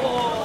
어.